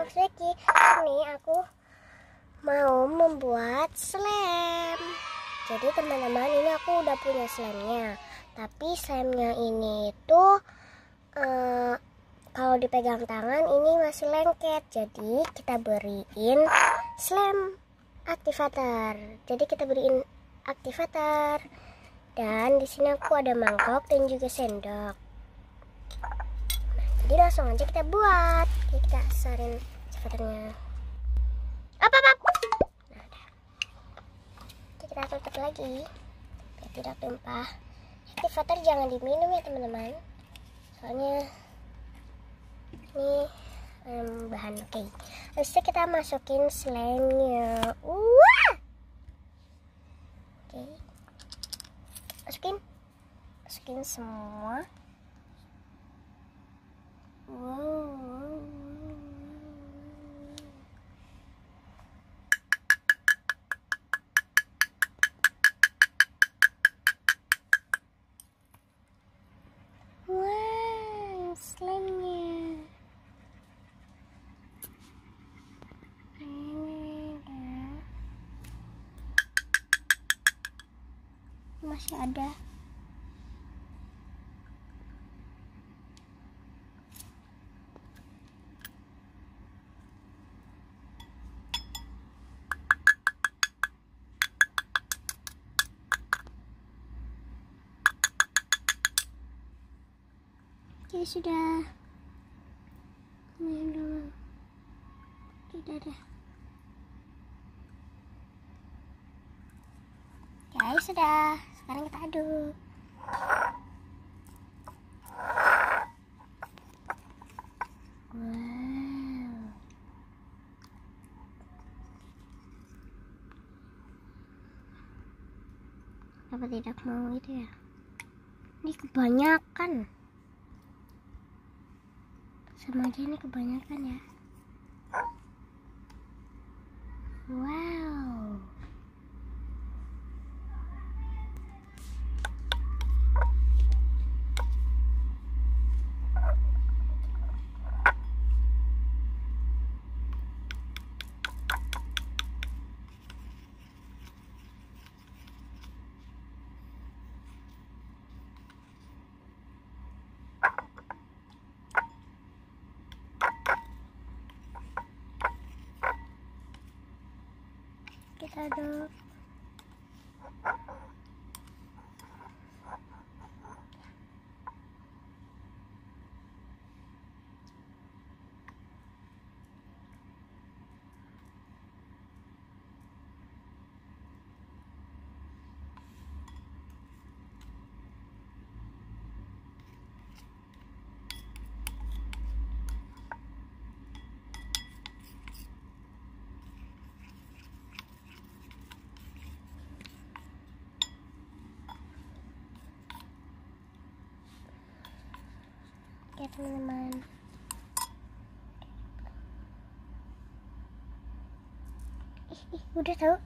channel Vicky Ini aku mau membuat slam. Jadi teman-teman ini aku udah punya slamnya. Tapi slamnya ini itu uh, Kalau dipegang tangan ini masih lengket. Jadi kita beriin slam aktivator. Jadi kita beriin aktivator. Dan di sini aku ada mangkok dan juga sendok. Jadi langsung aja kita buat. Kita sarin aktivatornya apa apa nah, kita tutup lagi. Biar tidak tumpah. Aktivator jangan diminum ya teman-teman. Soalnya ini um, bahan oke okay. kita masukin slangnya. Wah! Oke. Okay. masukin. Masukin semua. Wow, Masih ada. Oke sudah. Dulu. Tidak ada. Oke sudah. Sekarang kita aduk. Wow. Apa tidak mau itu ya? Ini kebanyakan sama aja ini kebanyakan ya wow kita Ih, udah tahu?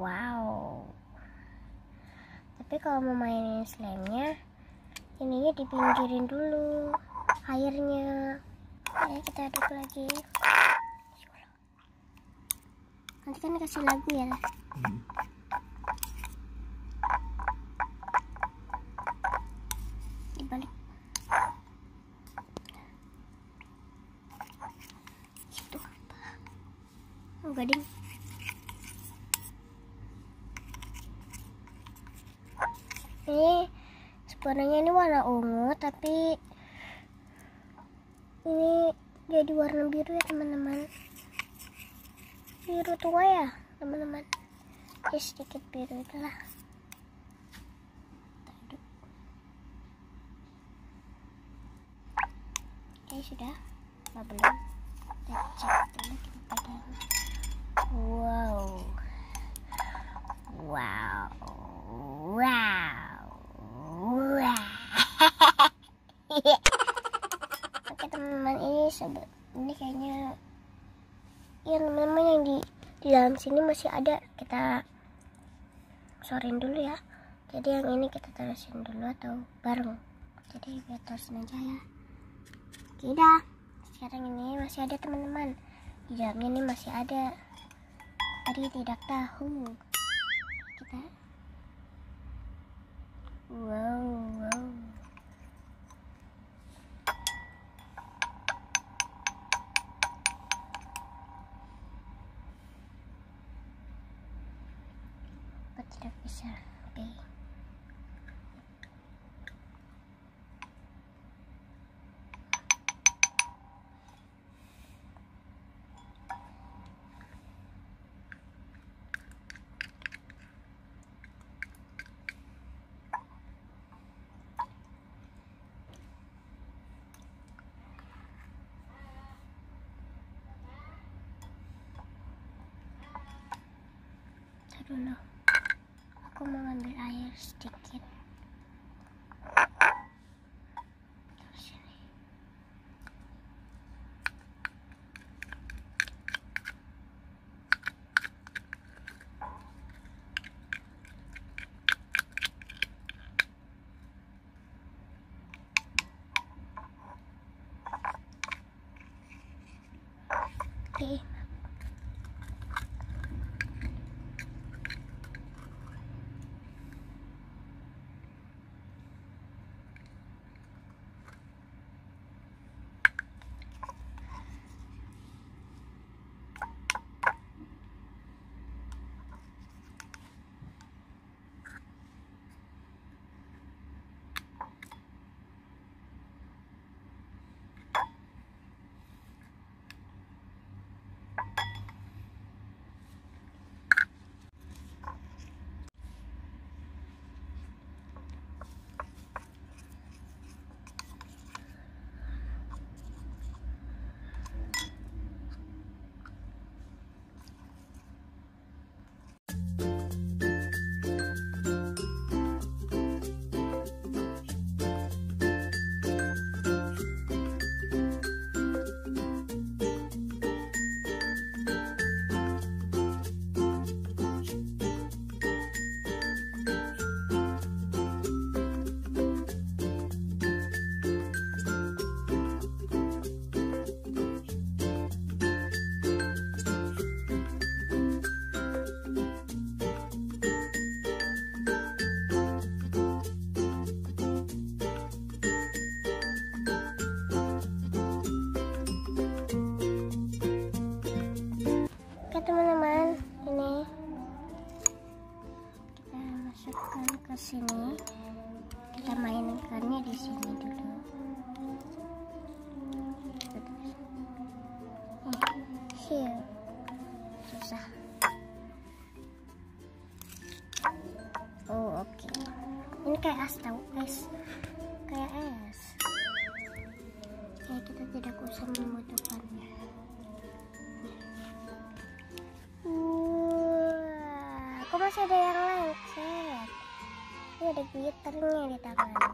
Wow. Tapi kalau mau mainin slamnya ininya dipinggirin dulu airnya. Ya kita aduk lagi. Nanti kan kasih lagu ya. Hmm. dibalik itu apa oh gading ini warnanya ini warna ungu tapi ini jadi warna biru ya teman-teman. Biru tua ya teman-teman. Ya sedikit biru itulah oke sudah. Nah, belum. Kita cek dulu kita wow wow wow Wah. Oke teman-teman ini sebut dalam sini masih ada. Kita sorin dulu ya. Jadi yang ini kita terusin dulu atau bareng. Jadi biar terusin aja ya. Tidak sekarang ini masih ada teman-teman. Di dalamnya ini masih ada. Tadi tidak tahu. Kita. Wow wow Apa tidak bisa oke Ntar dulu. Aku mau ambil air sedikit. Terus Thank you. Here, susah. Oh oke. Ini kayak es tau guys, kayak es. Kayak kita tidak usah membutuhkannya. Wah, kok masih ada yang lengket? Ini ada glitternya di tangan.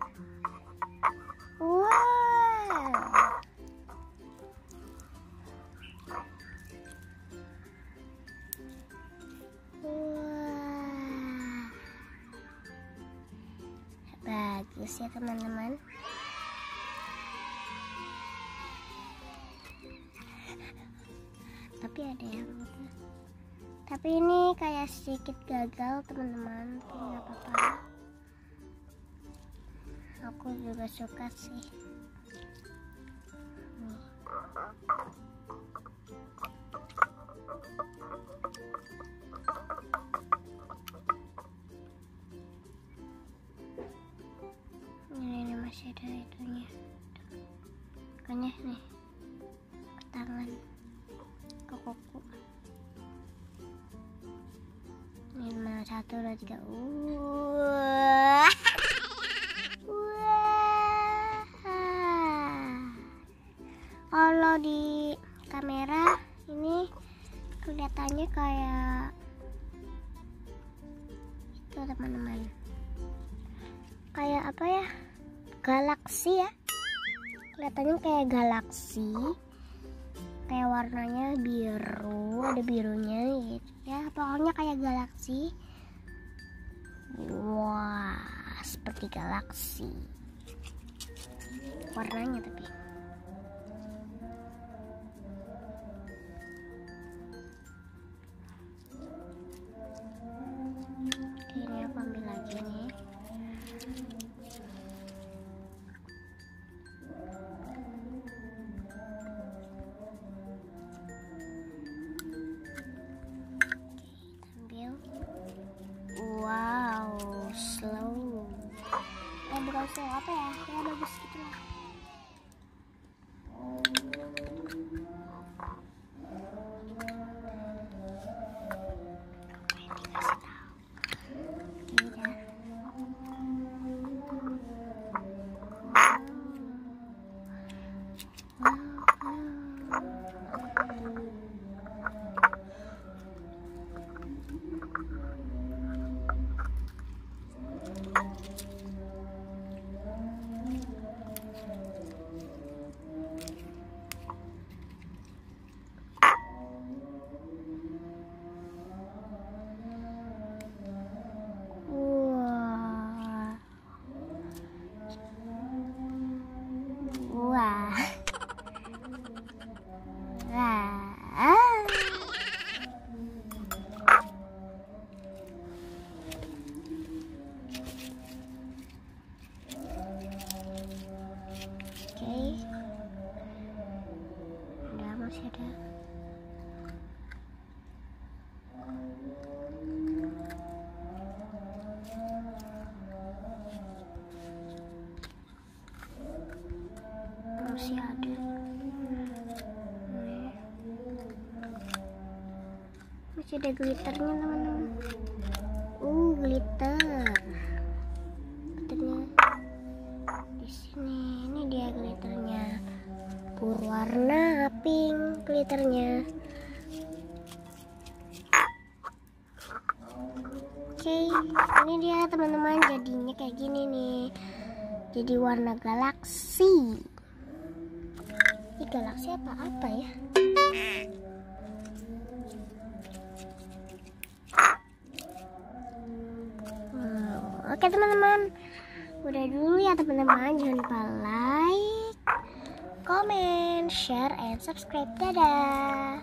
Bagus ya teman-teman. Tapi ada yang tapi ini kayak sedikit gagal teman-teman. Tapi nggak apa-apa aku juga suka sih. Ini, ini masih ada itunya. Makanya nih ke tangan ke kuku lima satu dua tiga. Wah. Teman-teman. Kayak apa ya? Galaksi ya? Kelihatannya kayak galaksi. Kayak warnanya biru ada birunya gitu ya. Pokoknya kayak galaksi. Wah seperti galaksi. Warnanya tapi slow apa ya. Ya bagus gitu lah masih ada glitternya teman-teman. Uh glitter. Glitternya di sini. Ini dia glitternya. Berwarna pink glitternya. Oke ini dia teman-teman. Jadinya kayak gini nih. Jadi warna galaksi. Ini galaksi apa apa ya? Oke teman-teman, udah dulu ya teman-teman. Jangan lupa like, comment, share, and subscribe. Dadah.